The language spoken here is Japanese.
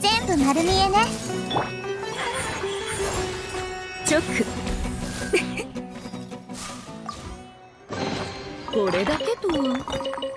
全部丸見えね。直。これだけとは。